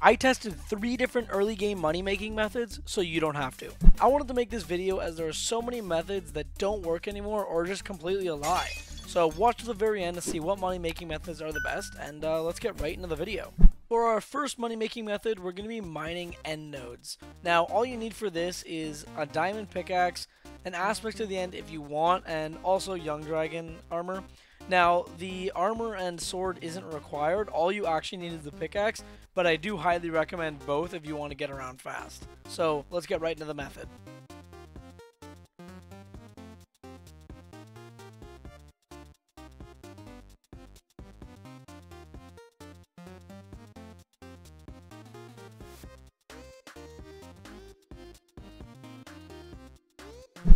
I tested three different early game money making methods so you don't have to. I wanted to make this video as there are so many methods that don't work anymore or just completely a lie. So watch to the very end to see what money making methods are the best and uh, let's get right into the video. For our first money making method, we're going to be mining end nodes. Now, all you need for this is a diamond pickaxe, an aspect of the end if you want, and also young dragon armor. Now, the armor and sword isn't required, all you actually need is the pickaxe, but I do highly recommend both if you want to get around fast. So, let's get right into the method.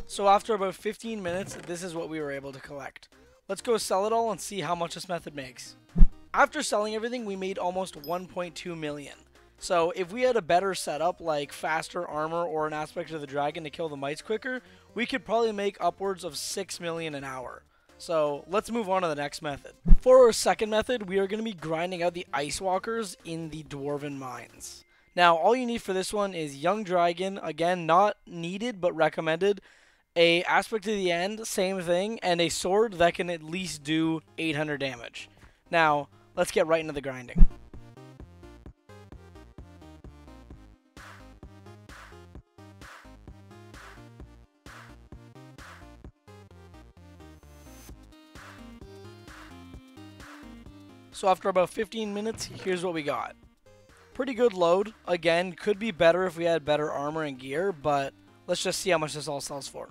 So after about 15 minutes, this is what we were able to collect. Let's go sell it all and see how much this method makes. After selling everything, we made almost 1.2 million. So if we had a better setup like faster armor or an aspect of the dragon to kill the mites quicker, we could probably make upwards of 6 million an hour. So let's move on to the next method. For our second method, we are going to be grinding out the ice walkers in the dwarven mines. Now all you need for this one is young dragon, again not needed but recommended, a aspect of the end, same thing, and a sword that can at least do 800 damage. Now, let's get right into the grinding. So after about 15 minutes, here's what we got. Pretty good load. Again, could be better if we had better armor and gear, but Let's just see how much this all sells for.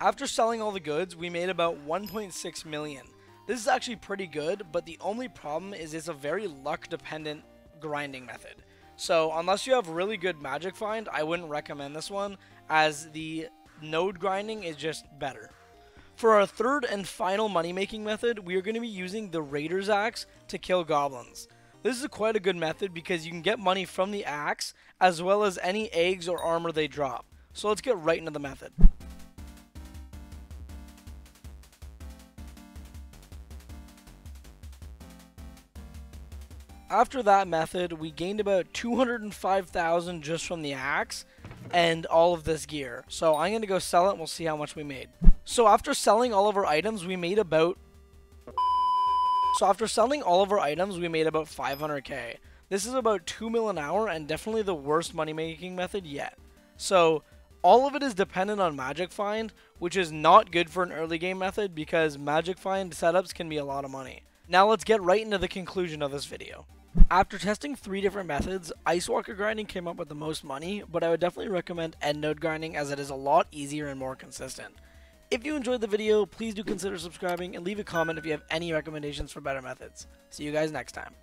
After selling all the goods, we made about 1.6 million. This is actually pretty good, but the only problem is it's a very luck dependent grinding method. So unless you have really good magic find, I wouldn't recommend this one as the node grinding is just better. For our third and final money making method, we are going to be using the Raider's Axe to kill goblins. This is quite a good method because you can get money from the axe as well as any eggs or armor they drop. So let's get right into the method. After that method, we gained about 205,000 just from the axe and all of this gear. So I'm going to go sell it and we'll see how much we made. So after selling all of our items, we made about... So after selling all of our items, we made about 500k. This is about 2 mil an hour and definitely the worst money making method yet. So all of it is dependent on Magic Find, which is not good for an early game method because Magic Find setups can be a lot of money. Now let's get right into the conclusion of this video. After testing three different methods, Ice Walker grinding came up with the most money, but I would definitely recommend End Node grinding as it is a lot easier and more consistent. If you enjoyed the video, please do consider subscribing and leave a comment if you have any recommendations for better methods. See you guys next time.